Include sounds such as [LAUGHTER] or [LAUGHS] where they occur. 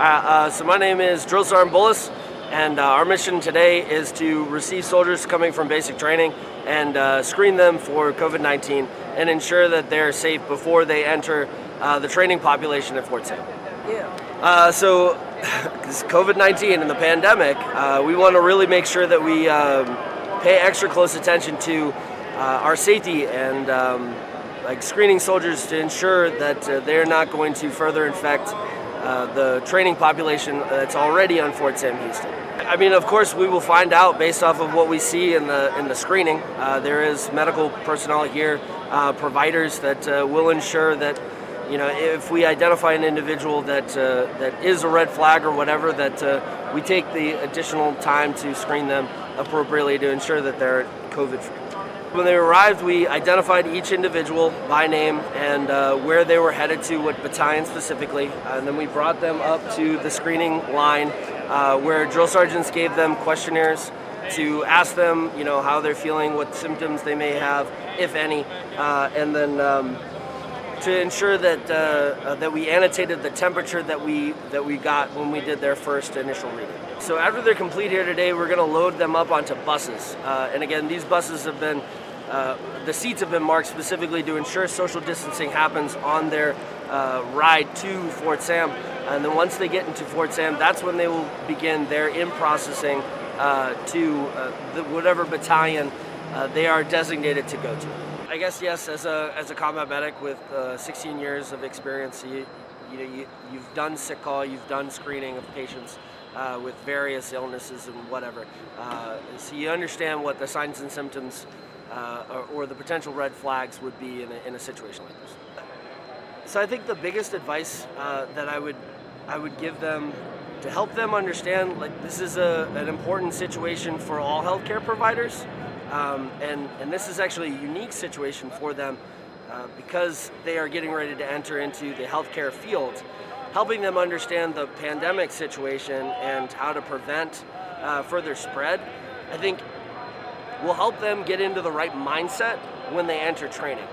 Uh, uh, so my name is Drill Sergeant Bullis, and uh, our mission today is to receive soldiers coming from basic training and uh, screen them for COVID-19 and ensure that they're safe before they enter uh, the training population at Fort Sam. Yeah. Uh, so, [LAUGHS] COVID-19 and the pandemic, we want to really make sure that we um, pay extra close attention to our safety and um, like screening soldiers to ensure that they're not going to further infect uh, the training population that's already on Fort Sam Houston. I mean, of course, we will find out based off of what we see in the in the screening. Uh, there is medical personnel here, uh, providers that uh, will ensure that, you know, if we identify an individual that uh, that is a red flag or whatever, that we take the additional time to screen them appropriately to ensure that they're COVID free. When they arrived, we identified each individual by name and uh, where they were headed to, what battalion specifically, and then we brought them up to the screening line uh, where drill sergeants gave them questionnaires to ask them, you know, how they're feeling, what symptoms they may have, if any, uh, and then um, to ensure that uh, uh, that we annotated the temperature that we that we got when we did their first initial reading. So after they're complete here today, we're going to load them up onto buses, uh, and again, these buses have been uh, the seats have been marked specifically to ensure social distancing happens on their uh, ride to Fort Sam. And then once they get into Fort Sam, that's when they will begin their in processing uh, to the, whatever battalion they are designated to go to. I guess yes, as a as a combat medic with 16 years of experience, you, you know, you, you've done sick call, you've done screening of patients. Uh, with various illnesses and whatever. Uh, so you understand what the signs and symptoms uh, or, or, the potential red flags would be in a, in a, situation like this. So I think the biggest advice uh, that I would I would give them to help them understand like this is a, an important situation for all healthcare providers, um, and and this is actually a unique situation for them uh, because they are getting ready to enter into the healthcare field. Helping them understand the pandemic situation and how to prevent uh, further spread, I think will help them get into the right mindset when they enter training.